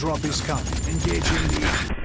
Drop is coming. Engaging the...